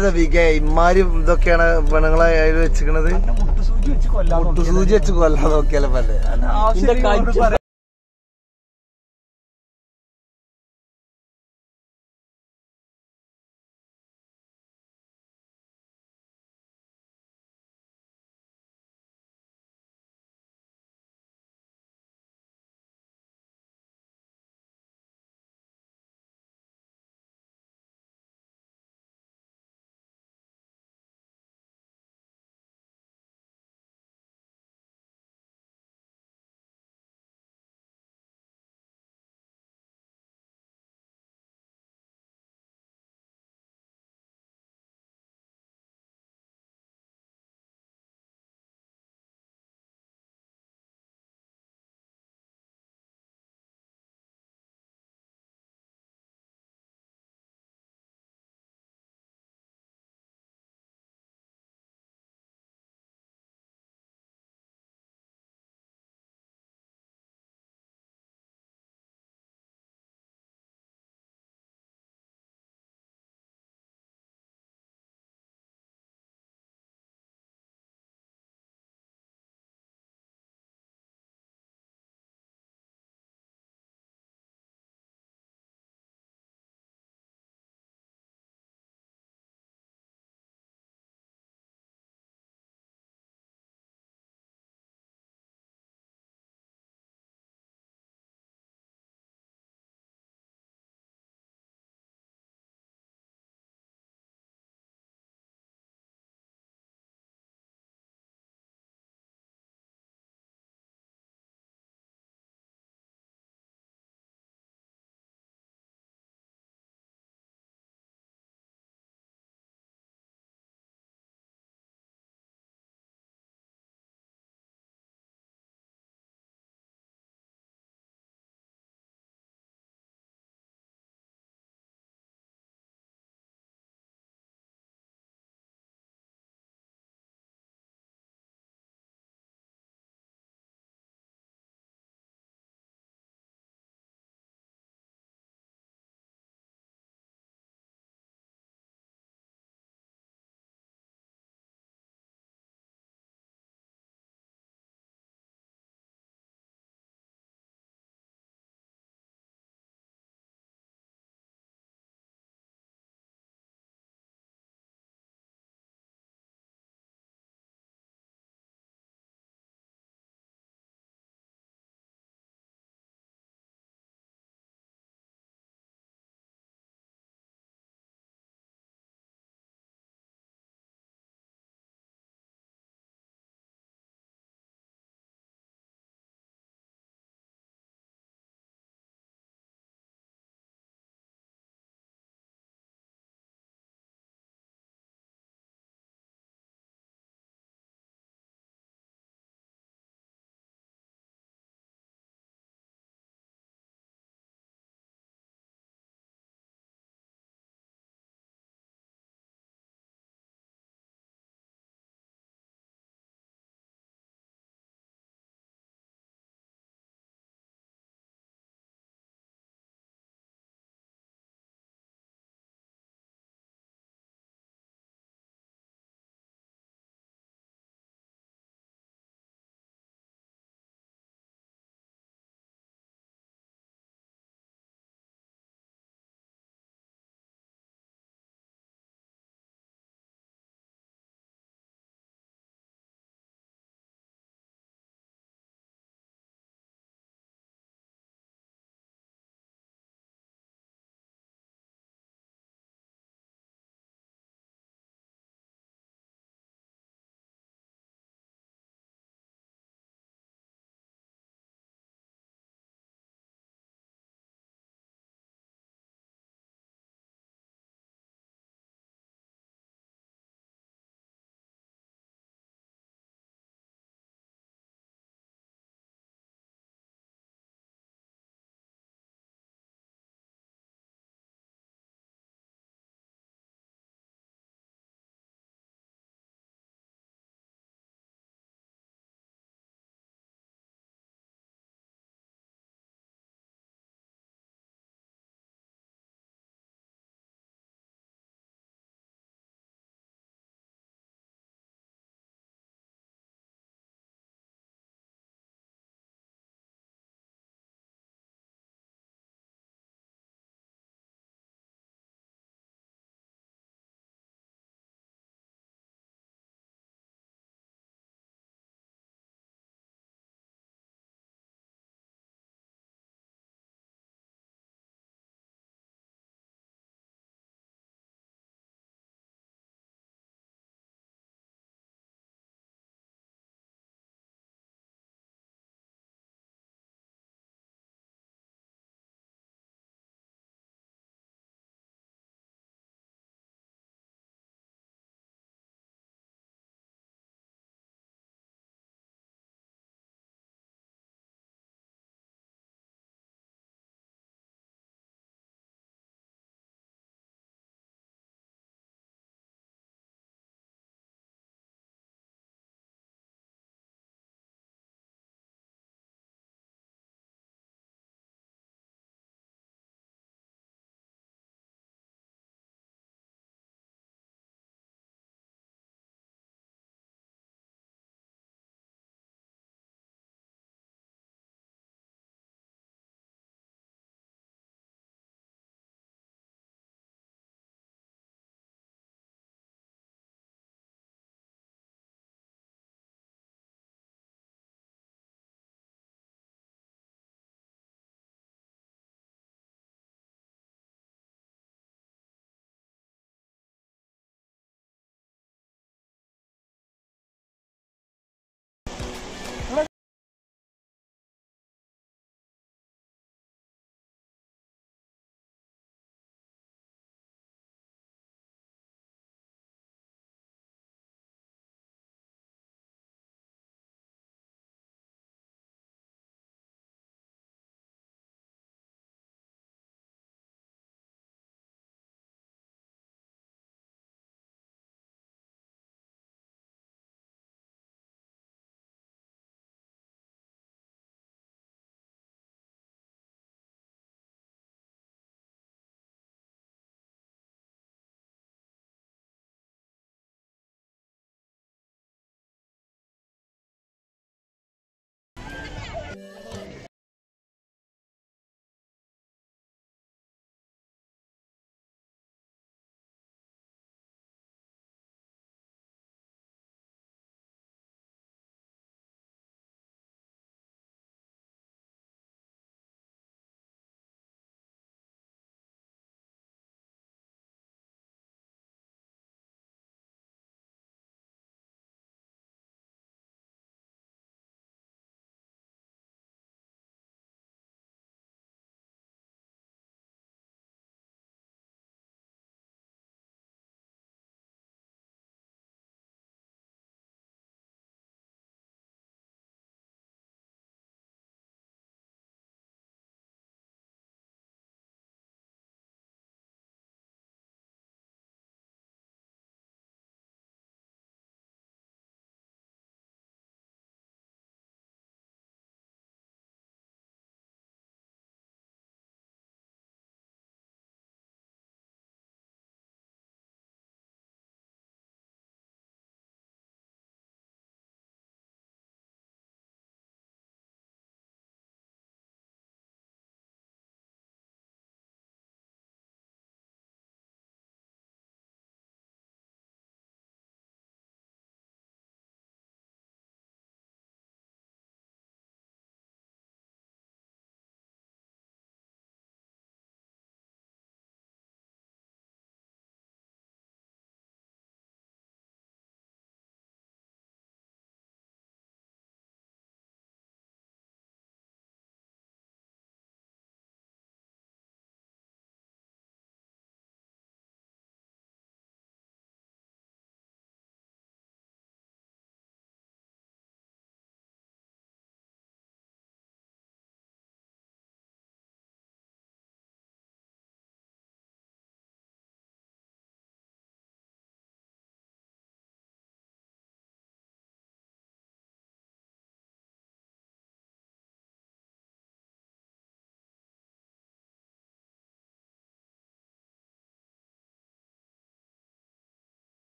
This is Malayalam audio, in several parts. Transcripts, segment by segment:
സബീക്കെ ഇമാര് ഇതൊക്കെയാണ് പെണ്ണുങ്ങളെ അതിൽ സൂചി മുട്ടുസൂചി വെച്ച് കൊല്ലാതെ നോക്കിയാലോ പല്ലേ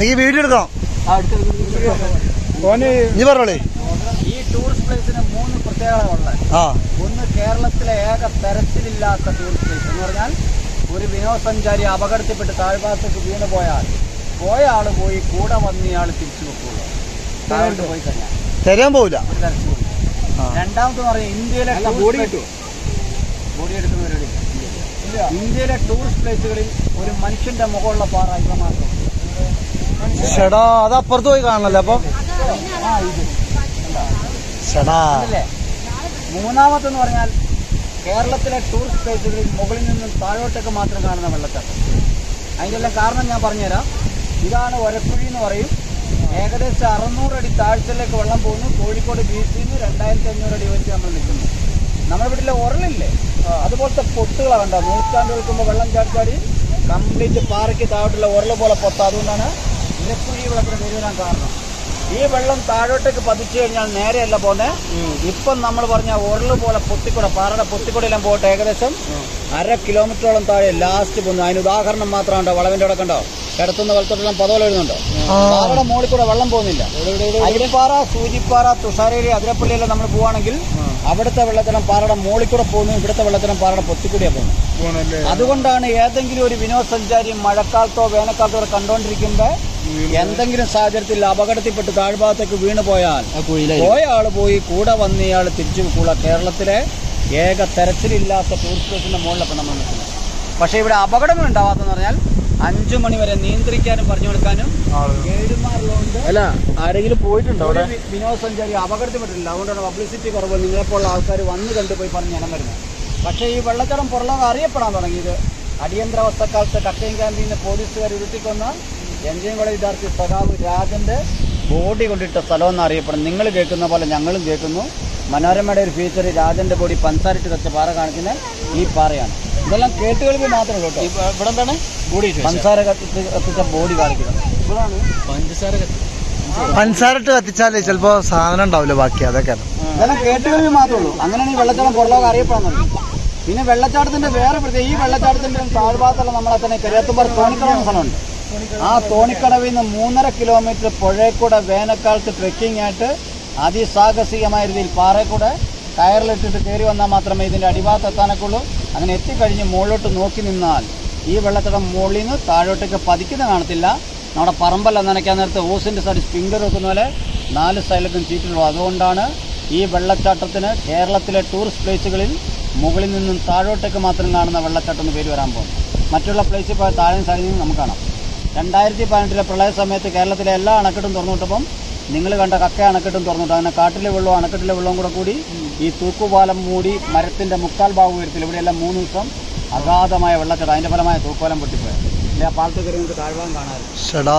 നീ വീഡിയോ എടുക്കണം? നീ പറഞ്ഞോളേ. ഈ ടൂറിസ്റ്റ് പ്ലേസിന് മൂന്ന് പ്രത്യേകതകളുള്ളത് ഒന്ന് കേരളത്തിലെ ഏക തരത്തിലില്ലാത്ത ടൂറിസ്റ്റ് പ്ലേസ് എന്ന് പറഞ്ഞാൽ ഒരു വിനോദസഞ്ചാരി അപകടത്തിൽപ്പെട്ട് താഴ്ഭാഗത്തേക്ക് വീണ് പോയാൽ പോയ ആൾ പോയി കൂടെ വന്ന് ഇയാൾ തിരിച്ചു വെക്കുള്ളൂ. താഴോട്ട് പോയി കഴിഞ്ഞാൽ. തരാൻ പോവില്ല. രണ്ടാമത് പറഞ്ഞാൽ ഇന്ത്യയിലെ ബോഡി കിട്ടുമോ ബോഡി എടുക്കുന്ന പരിപാടി ഇല്ല. ഇന്ത്യയിലെ ടൂറിസ്റ്റ് പ്ലേസുകളിൽ ഒരു മനുഷ്യന്റെ മുഖമുള്ള പാറ ഇവ മാത്രം ഷടാ അത് അപ്പുറത്ത് പോയി കാണണല്ലോ അപ്പൊ. മൂന്നാമത്തെന്ന് പറഞ്ഞാൽ കേരളത്തിലെ ടൂറിസ്റ്റ് പ്ലേസുകളിൽ മുകളിൽ നിന്നും താഴോട്ടേക്ക് മാത്രം കാണുന്ന വെള്ളച്ചാട്ടം. അതിന്റെ എല്ലാം കാരണം ഞാൻ പറഞ്ഞുതരാം. ഇതാണ് ഒരക്കുഴി എന്ന് പറയും. ഏകദേശം അറുന്നൂറ് അടി താഴ്ചയിലേക്ക് വെള്ളം പോകുന്നു. കോഴിക്കോട് ബീച്ചിൽ നിന്ന് രണ്ടായിരത്തി അഞ്ഞൂറ് അടി വെച്ച് നമ്മൾ നിൽക്കുന്നു. നമ്മുടെ വീട്ടിലെ ഉരലില്ലേ അതുപോലത്തെ പൊട്ടുകളാണ് കണ്ടോ നൂറ്റാണ്ട് വെക്കുമ്പോൾ വെള്ളം ചാടി ചാടി കംപ്ലീറ്റ് പാറയ്ക്ക് താഴോട്ടുള്ള ഉരൽ പോലെ പൊത്ത അതുകൊണ്ടാണ് ഇരക്കുഴി വെള്ളത്തിന് പേര് വരാൻ കാരണം. ഈ വെള്ളം താഴോട്ടേക്ക് പതിച്ചു കഴിഞ്ഞാൽ നേരെയല്ല പോന്നെ. ഇപ്പം നമ്മൾ പറഞ്ഞ ഉരുൾ പോലെ പൊത്തിക്കുട പാറയുടെ പൊത്തിക്കുടയിലും പോട്ടെ ഏകദേശം അര കിലോമീറ്ററോളം താഴെ ലാസ്റ്റ് പോകുന്നു അതിന് ഉദാഹരണം മാത്രം ഉണ്ടോ വളവിന്റെ അവിടെ കണ്ടോ? കിടത്തുന്ന വലത്തോട്ടെല്ലാം പതോളം എഴുതുന്നുണ്ടോ. പാറയുടെ മുകളിൽ കൂടെ വെള്ളം പോകുന്നില്ല. അരിപ്പാറ സൂചിപ്പാറ തുഷാരേരി അതിരപ്പള്ളിയെല്ലാം നമ്മൾ പോവാണെങ്കിൽ അവിടുത്തെ വെള്ളത്തിനും പാറയുടെ മുകളിൽ കൂടെ പോകുന്നു. ഇവിടുത്തെ വെള്ളത്തിനും പാറയുടെ പൊത്തിക്കൂടിയാണ് പോകുന്നത്. അതുകൊണ്ടാണ് ഏതെങ്കിലും ഒരു വിനോദസഞ്ചാരി മഴക്കാലത്തോ വേനൽക്കാലത്തോ കണ്ടുകൊണ്ടിരിക്കുമ്പോൾ കണ്ടോണ്ടിരിക്കുമ്പോ എന്തെങ്കിലും സാഹചര്യത്തിൽ അപകടത്തിൽപ്പെട്ട് താഴ്ഭാഗത്തേക്ക് വീണ് പോയാൽ പോയ ആൾ പോയി കൂടെ വന്ന് ഇയാൾ തിരിച്ചു കൂട കേരളത്തിലെ ഏക തെരച്ചിലില്ലാത്ത ടൂറിസ്റ്റ് പ്ലേസിന്റെ മുകളിലൊക്കെ നമ്മൾ നിൽക്കുന്നത് പക്ഷേ ഇവിടെ അപകടങ്ങൾ ഉണ്ടാവാത്തെന്ന് പറഞ്ഞാൽ അഞ്ചു മണി വരെ നിയന്ത്രിക്കാനും പറഞ്ഞു കൊടുക്കാനും അല്ല ആരെങ്കിലും പോയിട്ടുണ്ടോ വിനോദസഞ്ചാരി അപകടത്തിൽപ്പെട്ടില്ല അതുകൊണ്ടാണ് പബ്ലിസിറ്റി കുറവ് നിങ്ങളെപ്പോലുള്ള ആൾക്കാർ വന്ന് കണ്ടുപോയി പറഞ്ഞ് ജനം വരുന്നത്. പക്ഷേ ഈ വെള്ളച്ചാട്ടം പുറലോകം അറിയപ്പെടാൻ തുടങ്ങിയത്. അടിയന്തരാവസ്ഥക്കാലത്ത് കക്കയം ക്യാമ്പിൽ നിന്ന് പോലീസുകാർ ഉരുട്ടിക്കൊന്ന എഞ്ചിൻ കോളേജ് വിദ്യാർത്ഥി സഖാവ് രാജന്റെ ബോഡി കൊണ്ടിട്ട സ്ഥലം എന്നറിയപ്പെടും നിങ്ങൾ കേൾക്കുന്ന പോലെ ഞങ്ങളും കേൾക്കുന്നു. മനോരമയുടെ ഒരു ഫീച്ചർ രാജന്റെ ബോഡി പഞ്ചസാരിട്ട് വെച്ച പാറ കാണിക്കുന്ന ഈ പാറയാണ്. ഇതെല്ലാം കേട്ടുകൾക്ക് മാത്രമേ ഉള്ളൂ കേട്ടോ. ഇവിടെ എന്താണ്? ബോഡി പഞ്ചസാര കത്തിച്ച് കത്തിച്ച ബോഡി കാണിക്കുന്നത് ഇവിടാണ് പഞ്ചസാര പഞ്ചസാരട്ട് കത്തിച്ചാലേ ചിലപ്പോ സാധനം ഉണ്ടാവില്ല ബാക്കി അതൊക്കെയാണ് ഇതെല്ലാം കേട്ടുകളിൽ മാത്രമേ ഉള്ളൂ. അങ്ങനെ ഈ വെള്ളച്ചാട്ടം പുറലോകം അറിയപ്പെടാൻ പിന്നെ വെള്ളച്ചാട്ടത്തിന്റെ വേറെ പ്രത്യേകം ഈ വെള്ളച്ചാട്ടത്തിന്റെ താഴ്ഭാഗത്തുള്ള നമ്മളെ തന്നെ കരിയാത്തുമ്പാറ തോണിക്കടവ് സ്ഥലമുണ്ട്. ആ തോണിക്കടവിൽ നിന്ന് മൂന്നര കിലോമീറ്റർ പുഴയെക്കൂടെ വേനൽക്കാലത്ത് ട്രെക്കിംഗ് ആയിട്ട് അതിസാഹസികമായ രീതിയിൽ പാറയെക്കൂടെ കയറിലിട്ടിട്ട് കയറി വന്നാൽ മാത്രമേ ഇതിന്റെ അടിഭാഗത്ത് എത്താനൊക്കെ ഉള്ളൂ അങ്ങനെ എത്തിക്കഴിഞ്ഞ് മുകളിലോട്ട് നോക്കി നിന്നാൽ ഈ വെള്ളച്ചാട്ടം മുകളിൽ നിന്ന് താഴോട്ടേക്ക് പതിക്കുന്ന കാണത്തില്ല. നമ്മുടെ പറമ്പല്ല നനയ്ക്കാൻ നേരത്തെ ഓസിന്റെ സൈഡ് സ്പിങ്കർ വെക്കുന്ന പോലെ നാല് സൈഡിലേക്കും ചീറ്റുള്ളൂ അതുകൊണ്ടാണ് ഈ വെള്ളച്ചാട്ടത്തിന് കേരളത്തിലെ ടൂറിസ്റ്റ് പ്ലേസുകളിൽ മുകളിൽ നിന്നും താഴോട്ടേക്ക് മാത്രം കാണുന്ന വെള്ളച്ചാട്ടം എന്ന് പേര് വരാൻ പോകുന്നത്. മറ്റുള്ള പ്ലേസിൽ പോയ താഴെ സൈഡിൽ നിന്ന് നമുക്ക് കാണാം. രണ്ടായിരത്തി പതിനെട്ടിലെ പ്രളയ സമയത്ത് കേരളത്തിലെ എല്ലാ അണക്കെട്ടും തുറന്നുവിട്ടപ്പം നിങ്ങൾ കണ്ട കക്ക അണക്കെട്ടും തുറന്നുവിട്ടു അങ്ങനെ കാട്ടിലെ വെള്ളവും അണക്കെട്ടിലെ വെള്ളവും കൂടെ കൂടി ഈ തൂക്കുപാലം മൂടി മരത്തിന്റെ മുക്കാൽ ഭാഗം ഉയരത്തിൽ ഇവിടെയെല്ലാം മൂന്ന് ദിവസം അഗാധമായ വെള്ളക്കെട്ട് അതിന്റെ ഫലമായ തൂക്കുപാലം പൊട്ടിപ്പോയത് ആ പാലത്ത് കയറി താഴ്ഭാഗം കാണാറില്ല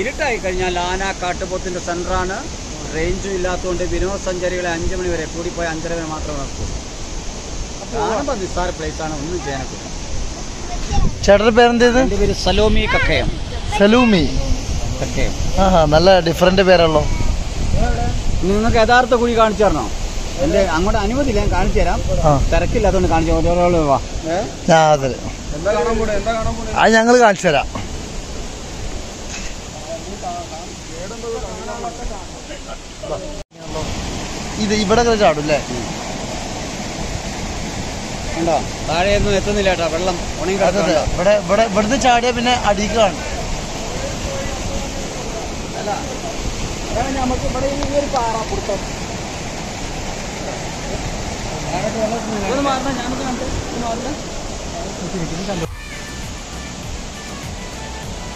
ഇരുട്ടായി കഴിഞ്ഞാൽ ആന കാട്ടുപോത്തിന്റെ സെന്ററാണ് റേഞ്ചും ഇല്ലാത്തതുകൊണ്ട് വിനോദസഞ്ചാരികളെ അഞ്ചു മണി വരെ കൂടിപ്പോയ അഞ്ചര വരെ മാത്രമേ നടക്കൂ. കാണുമ്പോൾ നിസ്സാര പ്ലേസ് ആണ് ഒന്നും ചെയ്യാനൊക്കെ ചേട്ടന്റെ പേരെന്തേത് എന്റെ പേര് സലോമി കക്കയം. സലൂമി. ആ ആഹാ നല്ല ഡിഫറെന്റ് പേരല്ലോ നിങ്ങൾക്ക് യഥാർത്ഥ കുഴി കാണിച്ചു തരണോ? എന്റെ അങ്ങോട്ട് അനുമതിയില്ല ഞാൻ കാണിച്ചു തരാം. തിരക്കില്ല അതുകൊണ്ട് കാണിച്ചു ഓരോരോ വാ. ഞാൻ അതെ. എന്താ കാണാൻ പോണേ? എന്താ കാണാൻ പോണേ? അത് ഞങ്ങൾ കാണിച്ചു തരാം. ഇത് ഇവിടെ ചാടും ഉണ്ടോ താഴെയൊന്നും എത്തുന്നില്ല കേട്ടോ വെള്ളം ഉണങ്ങി ഇവിടെ ഇവിടെ ഇവിടുന്ന് ചാടിയ പിന്നെ അടിക്ക് കാണും. അല്ല. അതാണ് നമുക്ക് ഇവിടെ ഈ ഒരു പാറ പിടുത്തം ഒന്ന് മാറണം. ഞാനൊന്ന് കണ്ടു ഒന്ന് മാറണം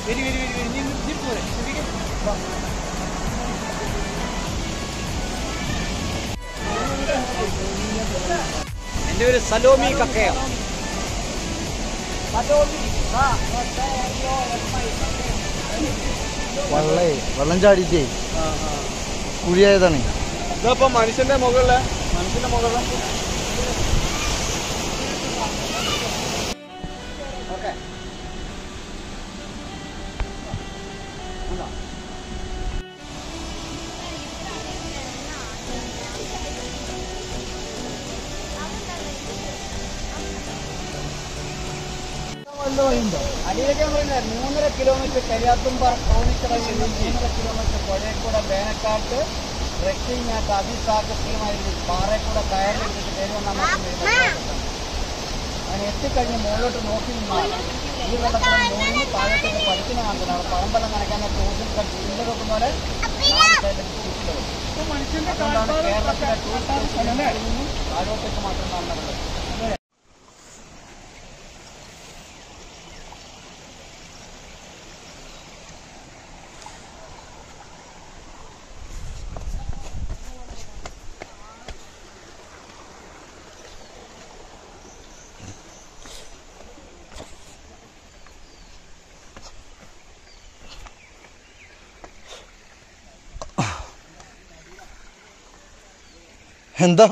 വരി വരി വരി വരി. നീ നീ പോരെ. ശ്രദ്ധിക്ക്. വാ. എന്റെ പേര് സലോമി കക്കയ. സലോമി. വെള്ളേ വെള്ളം ചാടിയിട്ടേ കുഴിയായതാണ്. ഇതപ്പോ മനുഷ്യന്റെ മുകളിലെ. മനുഷ്യന്റെ മുകളിലെ. അടിയിലേക്ക് ഞാൻ പറയുന്നത് മൂന്നര കിലോമീറ്റർ കരിയാത്തുംപാറ നിന്ന് മൂന്നര കിലോമീറ്റർ പുഴയക്കൂടെ വേനക്കാട്ട് ട്രക്കിംഗ് ട്രെക്കിംഗ് ആയിട്ട് അതിസാഹസികമായ ഒരു പാറയിൽ കൂടെ കയറിലിട്ടിട്ട് കയറി വന്നാൽ മാത്രം വരുന്നത് അങ്ങനെ എത്തിക്കഴിഞ്ഞ് മുകളിലോട്ട് നോക്കി നിന്നാൽ ഈ വെള്ളത്തിൽ മൂന്ന് താഴോട്ടൊക്കെ പഠിക്കുന്ന കാണുന്നത് പറമ്പെല്ലാം നനയ്ക്കാൻ ടൂറിസം ഇല്ല വെക്കുന്ന പോലെ അതുകൊണ്ടാണ് കേരളത്തിലെ ടൂറിസ്റ്റ് താഴോട്ടേക്ക് മാത്രം കാണുന്നത് हिंदा